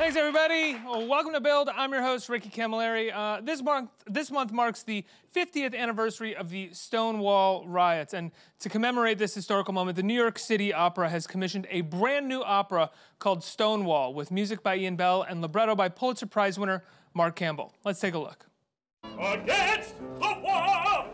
Thanks, everybody. Welcome to Build. I'm your host, Ricky Camilleri. Uh, this month, this month marks the 50th anniversary of the Stonewall riots, and to commemorate this historical moment, the New York City Opera has commissioned a brand new opera called Stonewall, with music by Iain Bell and libretto by Pulitzer Prize winner Mark Campbell. Let's take a look. Against the wall!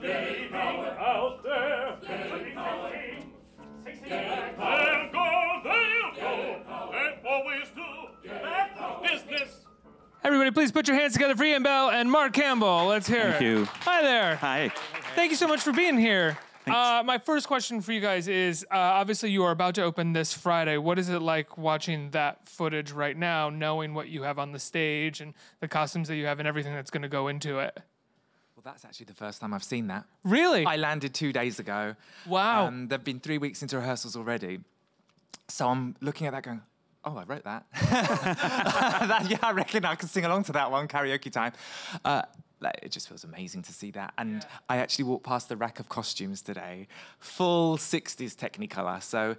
Gay power out there. Gay power. Gay power. They'll go, they'll go. They always do. That business. Everybody, please put your hands together for Iain Bell and Mark Campbell. Let's hear Thank it. you. Hi there. Hi. Thank you so much for being here. Uh, my first question for you guys is uh, obviously you are about to open this Friday. What is it like watching that footage right now, knowing what you have on the stage and the costumes that you have and everything that's going to go into it? Well, that's actually the first time I've seen that. Really? I landed two days ago. Wow. Um, they've been three weeks into rehearsals already. So I'm looking at that going, oh, I wrote that. That- yeah, I reckon I can sing along to that one, karaoke time. Uh, like, it just feels amazing to see that. And I actually walked past the rack of costumes today, full 60s Technicolor. So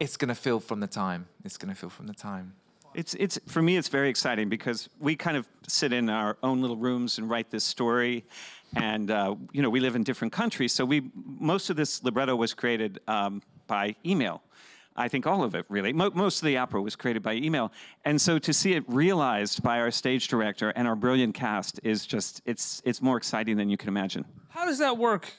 it's going to feel from the time. It's going to feel from the time. It's it's for me it's very exciting because we kind of sit in our own little rooms and write this story, and uh, you know we live in different countries, so we most of this libretto was created um, by email. I think all of it really. Mo- most of the opera was created by email, and so to see it realized by our stage director and our brilliant cast is just it's it's more exciting than you can imagine. How does that work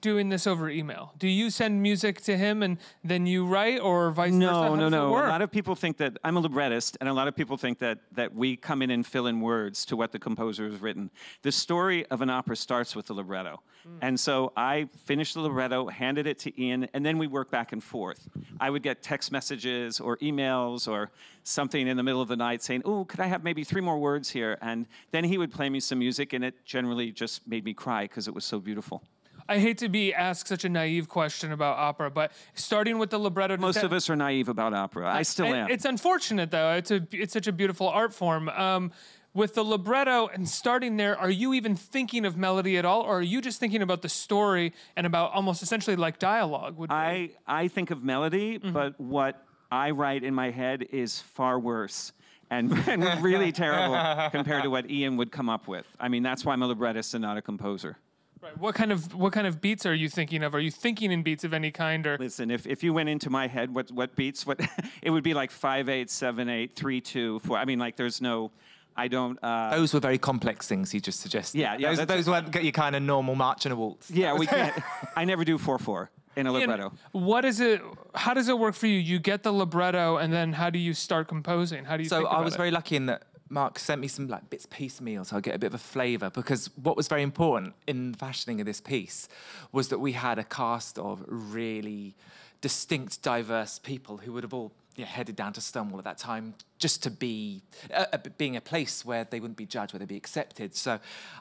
doing this over email? Do you send music to him and then you write or vice versa? No, How no, does no. A lot of people think that I'm a librettist, and a lot of people think that that we come in and fill in words to what the composer has written. The story of an opera starts with the libretto, hmm. and so I finished the libretto, handed it to Iain, and then we work back and forth. I would get text messages or emails or something in the middle of the night saying, "Oh, could I have maybe three more words here?" And then he would play me some music, and it generally just made me cry because it was so beautiful. I hate to be asked such a naive question about opera, but starting with the libretto. Most that- of us are naive about opera. I still it- am. It's unfortunate though. It's a it's such a beautiful art form. Um, with the libretto and starting there, are you even thinking of melody at all, or are you just thinking about the story and about almost essentially like dialogue? Would be? I, I think of melody, but what I write in my head is far worse and, and really terrible compared to what Iain would come up with. I mean, that's why I'm a librettist and not a composer. Right. What kind of what kind of beats are you thinking of? Are you thinking in beats of any kind, or Listen, if, if you went into my head, what, what beats, what it would be like five eight seven eight three two four. I mean, like there's no, I don't. Uh, Those were very complex things he just suggested. Yeah, yeah, Those, those weren't your kind of normal march and a waltz. yeah, we can't. I never do four four in a Iain, libretto. what is it? How does it work for you? You get the libretto, and then how do you start composing? How do you? So think I was it? very lucky in that Mark sent me some like bits piecemeal, so I get a bit of a flavour. Because what was very important in the fashioning of this piece was that we had a cast of really distinct, diverse people who would have all you know, headed down to Stonewall at that time just to be uh, uh, being a place where they wouldn't be judged, where they'd be accepted. So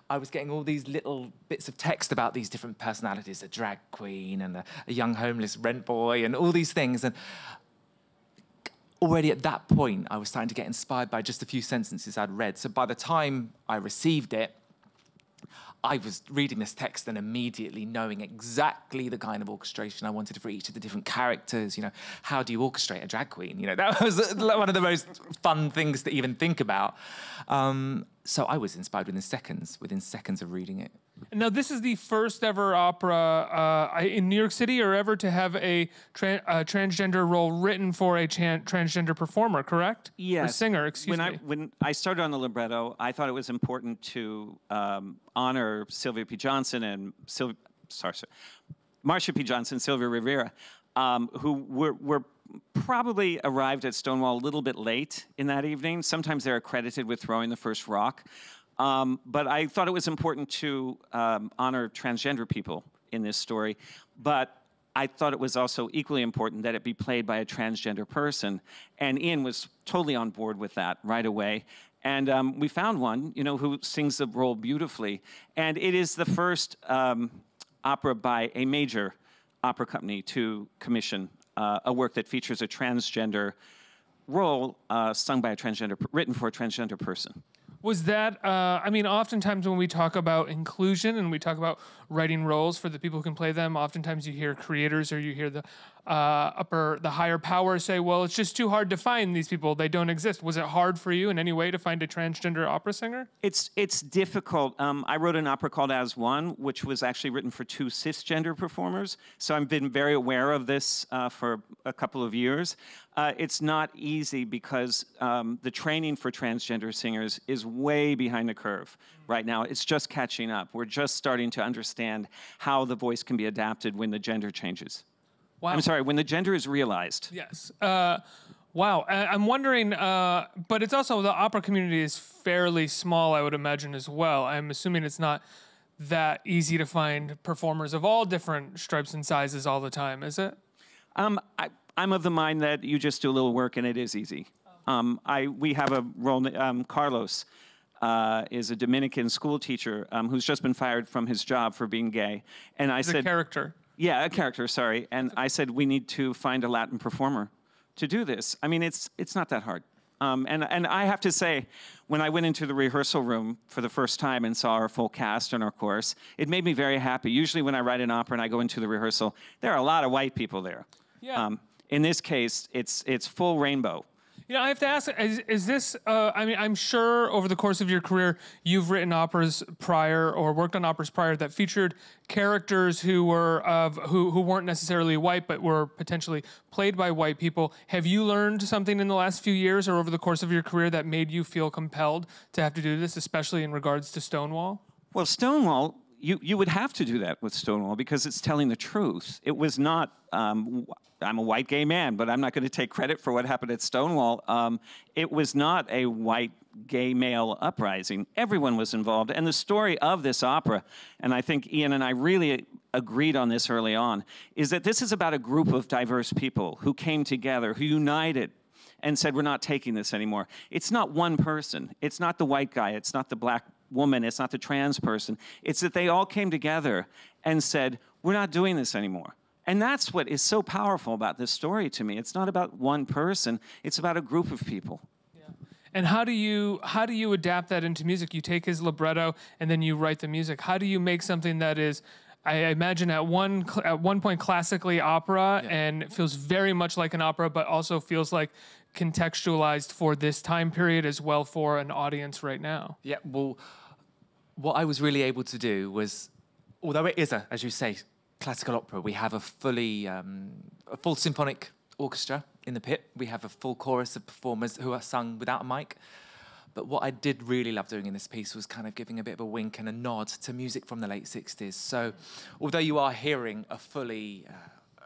I was getting all these little bits of text about these different personalities, a drag queen and a, a young homeless rent boy, and all these things, and already at that point, I was starting to get inspired by just a few sentences I'd read. So by the time I received it, I was reading this text and immediately knowing exactly the kind of orchestration I wanted for each of the different characters. You know, how do you orchestrate a drag queen? You know, that was one of the most fun things to even think about. Um, so I was inspired within seconds, within seconds of reading it. Now, this is the first ever opera uh, in New York City or ever to have a, tran- a transgender role written for a chan- transgender performer, correct? Or Yes. singer, excuse when me. I when I started on the libretto, I thought it was important to um, honor Sylvia P. Johnson and Sylvia, sorry, sorry, Marsha P. Johnson, Sylvia Rivera. um, who were, were probably arrived at Stonewall a little bit late in that evening. Sometimes they're accredited with throwing the first rock. Um, but I thought it was important to um, honor transgender people in this story. But I thought it was also equally important that it be played by a transgender person. And Iain was totally on board with that right away. And um, we found one, you know, who sings the role beautifully. And it is the first um, opera by a major opera company to commission uh, a work that features a transgender role uh, sung by a transgender, written for a transgender person. Was that, uh, I mean, oftentimes when we talk about inclusion and we talk about writing roles for the people who can play them, oftentimes you hear creators or you hear the uh, upper, the higher power say, well, it's just too hard to find these people. They don't exist. Was it hard for you in any way to find a transgender opera singer? It's, it's difficult. Um, I wrote an opera called As One, which was actually written for two cisgender performers. So I've been very aware of this uh, for a couple of years. Uh, it's not easy because um, the training for transgender singers is way behind the curve right now. It's just catching up. We're just starting to understand how the voice can be adapted when the gender changes. Wow. I'm sorry, when the gender is realized. Yes. Uh, wow. I- I'm wondering, uh, but it's also the opera community is fairly small, I would imagine, as well. I'm assuming it's not that easy to find performers of all different stripes and sizes all the time, is it? Um, I, I'm of the mind that you just do a little work and it is easy. Um, I, we have a role, um, Carlos uh, is a Dominican school teacher um, who's just been fired from his job for being gay. And I It's a said, character. yeah, a character, sorry. And I said, we need to find a Latin performer to do this. I mean, it's, it's not that hard. Um, and, and I have to say, when I went into the rehearsal room for the first time and saw our full cast and our course, it made me very happy. Usually, when I write an opera and I go into the rehearsal, there are a lot of white people there. Yeah. Um, in this case, it's, it's full rainbow. You know, I have to ask: Is, is this? Uh, I mean, I'm sure over the course of your career, you've written operas prior or worked on operas prior that featured characters who were of who who weren't necessarily white, but were potentially played by white people. Have you learned something in the last few years or over the course of your career that made you feel compelled to have to do this, especially in regards to Stonewall? Well, Stonewall, you, you would have to do that with Stonewall because it's telling the truth. It was not, um, I'm a white gay man, but I'm not going to take credit for what happened at Stonewall. Um, it was not a white gay male uprising. Everyone was involved. And the story of this opera, and I think Iain and I really agreed on this early on, is that this is about a group of diverse people who came together, who united and said, We're not taking this anymore. It's not one person. It's not the white guy. It's not the black woman. It's not the trans person. It's that they all came together and said, We're not doing this anymore. And that's what is so powerful about this story to me. It's not about one person, it's about a group of people. And how do you how do you adapt that into music? You take his libretto and then you write the music. How do you make something that is I imagine at one at one point classically opera and feels very much like an opera, but also feels like contextualized for this time period as well for an audience right now. Yeah, well, what I was really able to do was, although it is a, as you say, classical opera, we have a fully, um, a full symphonic orchestra in the pit. We have a full chorus of performers who are sung without a mic. But what I did really love doing in this piece was kind of giving a bit of a wink and a nod to music from the late 60s. So, although you are hearing a fully uh,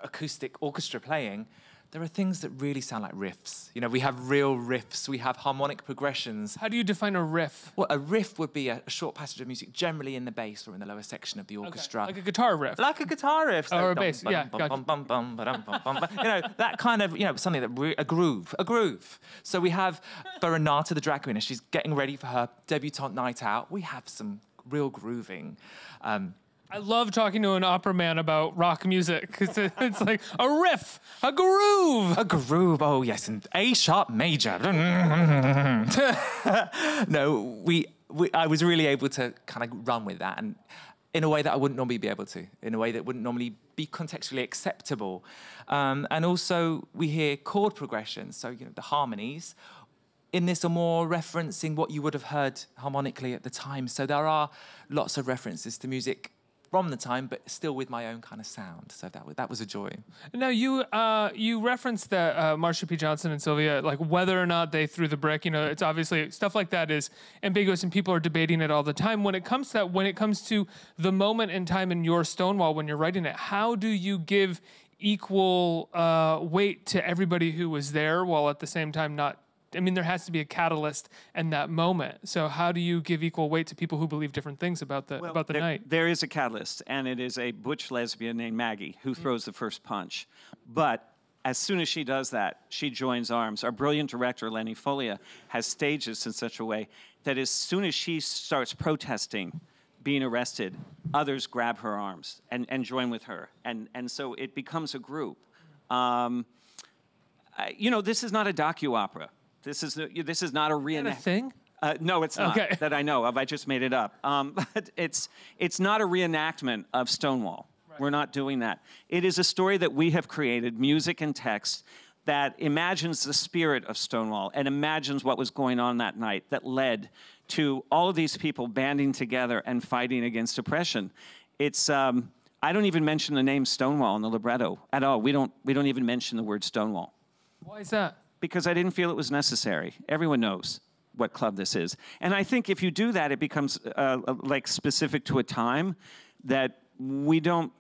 acoustic orchestra playing, there are things that really sound like riffs. You know, we have real riffs, we have harmonic progressions. How do you define a riff? Well, a riff would be a, a short passage of music, generally in the bass or in the lower section of the orchestra. Like a guitar riff. Like a guitar riff. Or a bass, yeah. You know, that kind of, you know, something that, a groove, a groove. So we have for Renata, the drag queen, as she's getting ready for her debutante night out, we have some real grooving. Um, I love talking to an opera man about rock music because it's like a riff, a groove. A groove, oh yes, and A sharp major. no, we, we, I was really able to kind of run with that, and in a way that I wouldn't normally be able to, in a way that wouldn't normally be contextually acceptable. Um, and also, we hear chord progressions, so you know the harmonies. In this are more referencing what you would have heard harmonically at the time. So there are lots of references to music from the time, but still with my own kind of sound. So that was, that was a joy. Now you uh, you referenced that uh, Marsha P. Johnson and Sylvia, like whether or not they threw the brick. You know, it's obviously stuff like that is ambiguous, and people are debating it all the time. When it comes to that, when it comes to the moment in time in your Stonewall when you're writing it, how do you give equal uh, weight to everybody who was there, while at the same time not. I mean, there has to be a catalyst in that moment. So, how do you give equal weight to people who believe different things about the about the there, night? There is a catalyst, and it is a butch lesbian named Maggie who throws the first punch. But as soon as she does that, she joins arms. Our brilliant director, Lenny Foglia, has staged this in such a way that as soon as she starts protesting being arrested, others grab her arms and, and join with her. And, and so it becomes a group. Um, I- you know, this is not a docu-opera. This is, this is not a Is that a reenact. thing? Uh, no, it's not Okay. that I know of. I just made it up. Um, but it's it's not a reenactment of Stonewall. We're not doing that. It is a story that we have created, music and text, that imagines the spirit of Stonewall and imagines what was going on that night that led to all of these people banding together and fighting against oppression. It's um, I don't even mention the name Stonewall in the libretto at all. We don't we don't even mention the word Stonewall Why is that? Because I didn't feel it was necessary. Everyone knows what club this is. And I think if you do that, it becomes uh, uh, like specific to a time that we don't,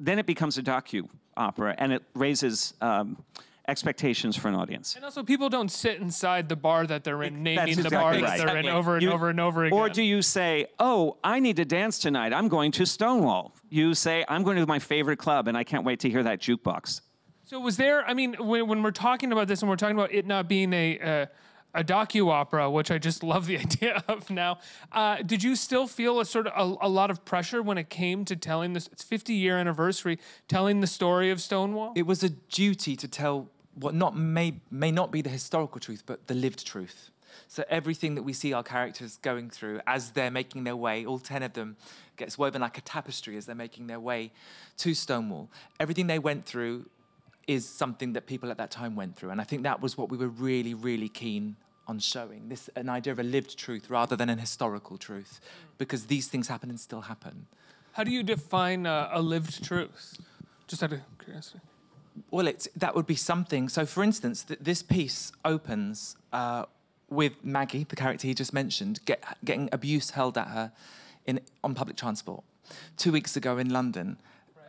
then it becomes a docu opera and it raises um, expectations for an audience. And also, people don't sit inside the bar that they're in, naming That's the bar right. that they're in over and You- over and over again. Or do you say, oh, I need to dance tonight. I'm going to Stonewall. You say, I'm going to my favorite club and I can't wait to hear that jukebox. So was there? I mean, when, when we're talking about this and we're talking about it not being a a, a docu opera, which I just love the idea of now, uh, did you still feel a sort of a, a lot of pressure when it came to telling this? It's 50 year anniversary, telling the story of Stonewall. It was a duty to tell what not may may not be the historical truth, but the lived truth. So everything that we see our characters going through as they're making their way, all ten of them, gets woven like a tapestry as they're making their way to Stonewall. Everything they went through is something that people at that time went through, and I think that was what we were really, really keen on showing. This an idea of a lived truth rather than an historical truth, because these things happen and still happen. How do you define uh, a lived truth? Just out of curiosity. Well, it's, that would be something. So, for instance, th- this piece opens uh, with Maggie, the character he just mentioned, get, getting abuse held at her in, on public transport. Two weeks ago in London,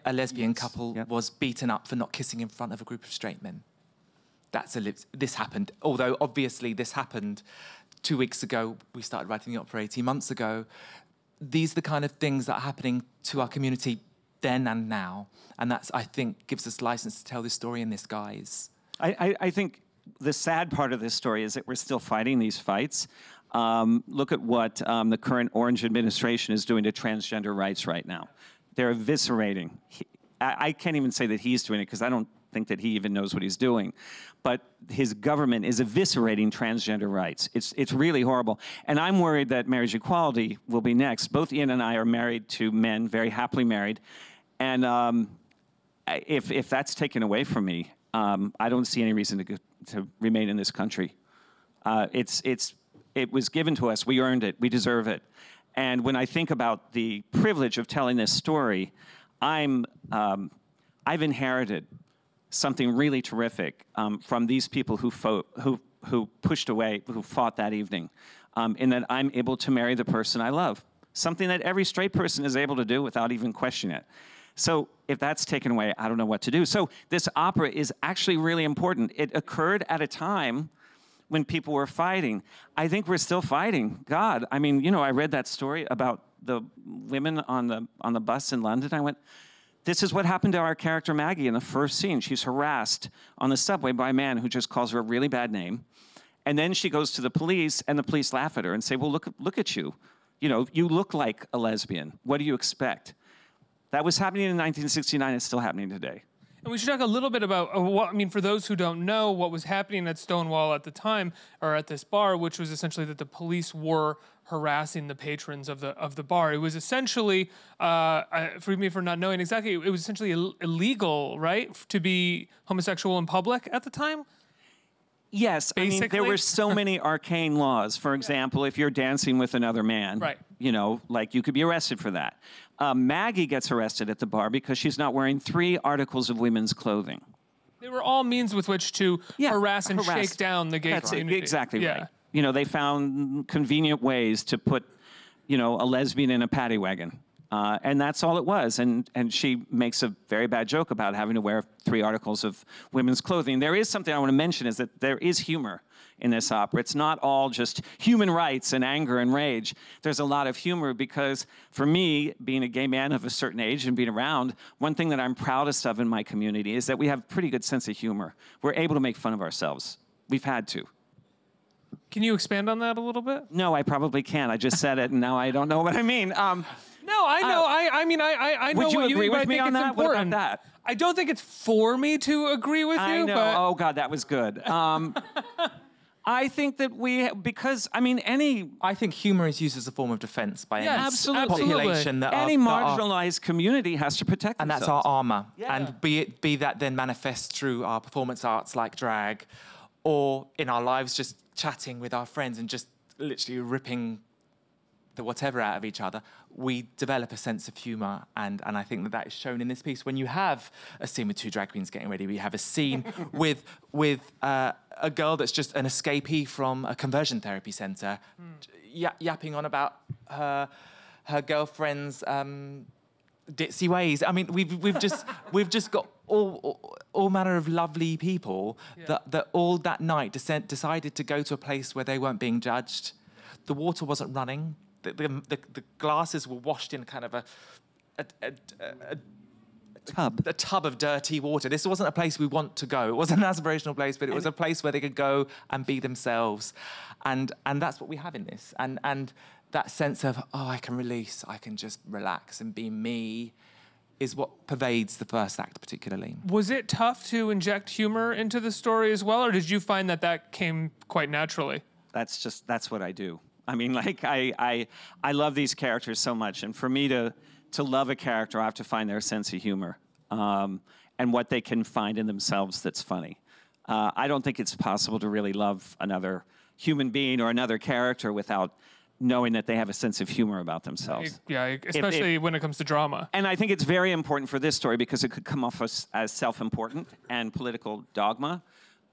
a lesbian couple Yep. was beaten up for not kissing in front of a group of straight men. That's a this happened. Although obviously this happened two weeks ago. We started writing the opera 18 months ago. These are the kind of things that are happening to our community then and now. And that's, I think, gives us license to tell this story in this guise. I, I, I think the sad part of this story is that we're still fighting these fights. Um, look at what um, the current Orange administration is doing to transgender rights right now. They're eviscerating. He, I, I can't even say that he's doing it because I don't think that he even knows what he's doing. But his government is eviscerating transgender rights. It's, it's really horrible. And I'm worried that marriage equality will be next. Both Iain and I are married to men, very happily married. And um, if if that's taken away from me, um, I don't see any reason to to remain in this country. Uh, it's it's it was given to us. We earned it. We deserve it. And when I think about the privilege of telling this story, I'm um, I've inherited something really terrific um, from these people who fought, who who pushed away, who fought that evening, um, in that I'm able to marry the person I love. Something that every straight person is able to do without even questioning it. So if that's taken away, I don't know what to do. So this opera is actually really important. It occurred at a time when people were fighting. I think we're still fighting. God, I mean, you know, I read that story about the women on the on the bus in London. I went, this is what happened to our character Maggie in the first scene. She's harassed on the subway by a man who just calls her a really bad name. And then she goes to the police, and the police laugh at her and say, Well, look, look at you. You know, you look like a lesbian. What do you expect? That was happening in 1969. It's still happening today. And we should talk a little bit about uh, what I mean for those who don't know what was happening at Stonewall at the time or at this bar, which was essentially that the police were harassing the patrons of the of the bar. It was essentially, uh, uh, forgive me for not knowing exactly, it was essentially Ill- illegal, right, to be homosexual in public at the time. Yes, I mean, there were so many arcane laws. For example, if you're dancing with another man, Right. you know, like you could be arrested for that. Uh, Maggie gets arrested at the bar because she's not wearing three articles of women's clothing. They were all means with which to Yeah, harass and harass. shake down the gay That's it, community. exactly yeah. right. You know, they found convenient ways to put, you know, a lesbian in a paddy wagon. Uh, and that's all it was. And, and she makes a very bad joke about having to wear three articles of women's clothing. There is something I want to mention is that there is humor in this opera. It's not all just human rights and anger and rage. There's a lot of humor because for me, being a gay man of a certain age and being around, one thing that I'm proudest of in my community is that we have a pretty good sense of humor. We're able to make fun of ourselves. We've had to. Can you expand on that a little bit? No, I probably can't. I just said it, and now I don't know what I mean. Um, No, I know. I, I mean, I, I, I know Would you what you agree mean, with I me think on it's that? What about important. that? I don't think it's for me to agree with I you, know. but Oh God, that was good. Um, I think that we, because I mean, any I think humor is used as a form of defense by Yes, any absolutely. population that any are, that are- marginalized community has to protect and that's our armor. Yeah. And be it be that then manifests through our performance arts like drag, or in our lives just chatting with our friends and just literally ripping the whatever out of each other, we develop a sense of humor, and and I think that that is shown in this piece. When you have a scene with two drag queens getting ready, we have a scene with with uh, a girl that's just an escapee from a conversion therapy center, ya- yapping on about her her girlfriend's. Um, ditzy ways. I mean, we've we've just we've just got all all, all manner of lovely people that that all that night descent, decided to go to a place where they weren't being judged. The water wasn't running. The the, the, the glasses were washed in kind of a a, a, a Tub. a tub of dirty water. This wasn't a place we want to go. It wasn't an aspirational place, but it was a place where they could go and be themselves. And and that's what we have in this. And and that sense of, oh, I can release, I can just relax and be me is what pervades the first act particularly. was it tough to inject humor into the story as well, or did you find that that came quite naturally? that's just that's what I do. I mean, like I I I love these characters so much, and for me to to love a character, I have to find their sense of humor um, and what they can find in themselves that's funny. Uh, I don't think it's possible to really love another human being or another character without knowing that they have a sense of humor about themselves. Yeah, especially when it comes to drama. And I think it's very important for this story because it could come off as, as self-important and political dogma,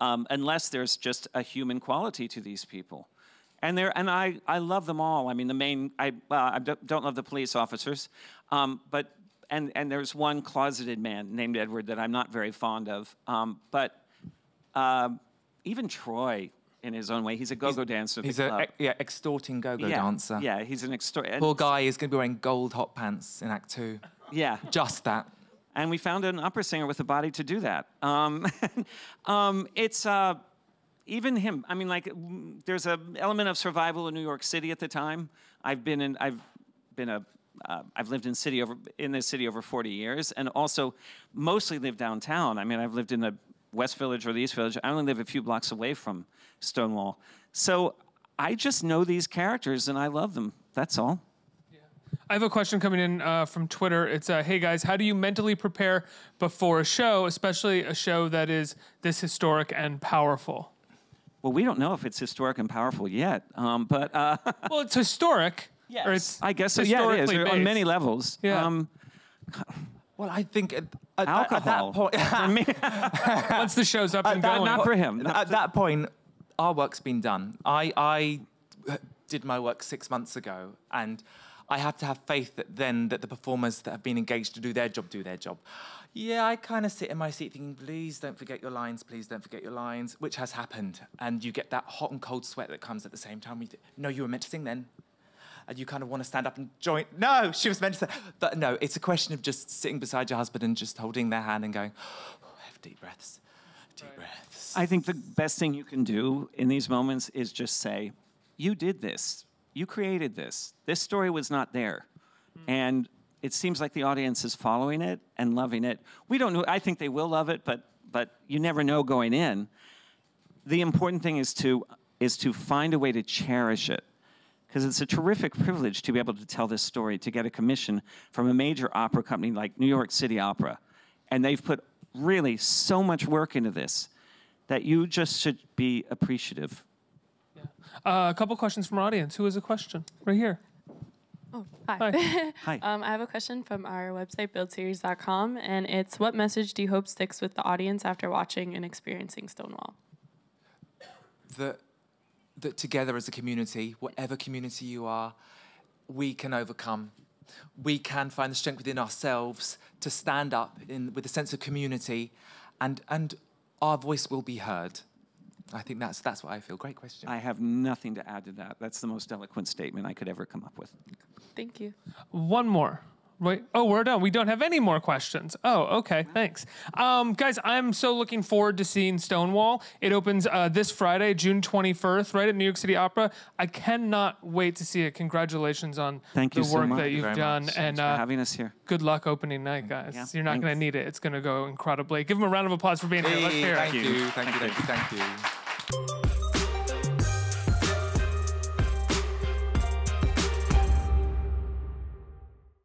um, unless there's just a human quality to these people. And there, and I, I love them all. I mean, the main, I, well, I don't love the police officers, um, but and and there's one closeted man named Edward that I'm not very fond of. Um, but um even Troy, in his own way, he's a go-go dancer. He's a club. yeah, extorting go-go yeah, dancer. Yeah, he's an extor. Poor guy is going to be wearing gold hot pants in Act Two. Yeah, Just that. and we found an opera singer with a body to do that. Um, um, it's uh, even him. I mean, like, mm, there's an element of survival in New York City at the time. I've been in. I've been a. Uh, I've lived in city over in this city over 40 years, and also mostly lived downtown. I mean, I've lived in the West Village or the East Village. I only live a few blocks away from Stonewall, so I just know these characters and I love them. That's all. I have a question coming in uh, from Twitter. It's, uh, hey guys, how do you mentally prepare before a show, especially a show that is this historic and powerful? Well, we don't know if it's historic and powerful yet, um, but. Uh, Well, it's historic. Or it's I guess so. Yeah, it is historically on many levels. Yeah. Um, Well, I think at, at, at alcohol. that point, for me, Once the show's up and that- going. not for him. At that point, our work's been done. I, I did my work six months ago, and I have to have faith that then that the performers that have been engaged to do their job do their job. Yeah, I kind of sit in my seat thinking, please don't forget your lines, please don't forget your lines, which has happened. And you get that hot and cold sweat that comes at the same time. You think, no, you were meant to sing then. And you kind of want to stand up and join. No, she was meant to. Say. But no, it's a question of just sitting beside your husband and just holding their hand and going, oh, have deep breaths, deep breaths. I think the best thing you can do in these moments is just say, "You did this. You created this. This story was not there," hmm. and it seems like the audience is following it and loving it. We don't know. I think they will love it, but but you never know going in. The important thing is to is to find a way to cherish it because it's a terrific privilege to be able to tell this story, to get a commission from a major opera company like New York City Opera. And they've put really so much work into this that you just should be appreciative. Uh, a couple questions from our audience. Who has a question? Right here. Oh, hi. Hi. Hi. um, I have a question from our website, buildseries.com, and it's what message do you hope sticks with the audience after watching and experiencing Stonewall? that that together as a community, whatever community you are, we can overcome we can find the strength within ourselves to stand up in, with a sense of community, and and our voice will be heard. I think that's that's what I feel. Great question. I have nothing to add to that. That's the most eloquent statement I could ever come up with. Thank you. One more. Wait. Oh, we're done. We don't have any more questions. Oh, okay. Thanks, um, guys. I'm so looking forward to seeing Stonewall. It opens uh, this Friday, June 21st, right at New York City Opera. I cannot wait to see it. Congratulations on Thank the you so work much. that you you've very done, much. and for uh, having us here. good luck opening night, guys. Yeah, You're not going to thanks. need it. It's going to go incredibly. Give them a round of applause for being here. Let's hear it. thank, you. you, thank you, Thank thank you, thank you. Bye.